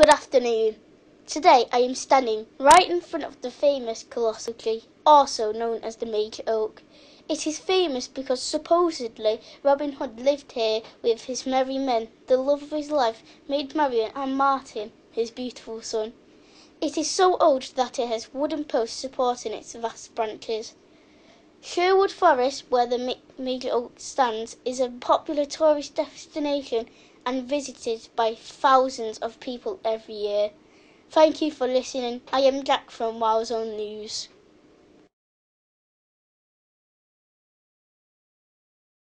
Good afternoon. Today I am standing right in front of the famous colossal tree, also known as the Major Oak. It is famous because supposedly Robin Hood lived here with his merry men, the love of his life, Maid Marian, and Martin, his beautiful son. It is so old that it has wooden posts supporting its vast branches. Sherwood Forest, where the Major Oak stands, is a popular tourist destination and visited by thousands of people every year. Thank you for listening. I am Jack from WOW Zone News.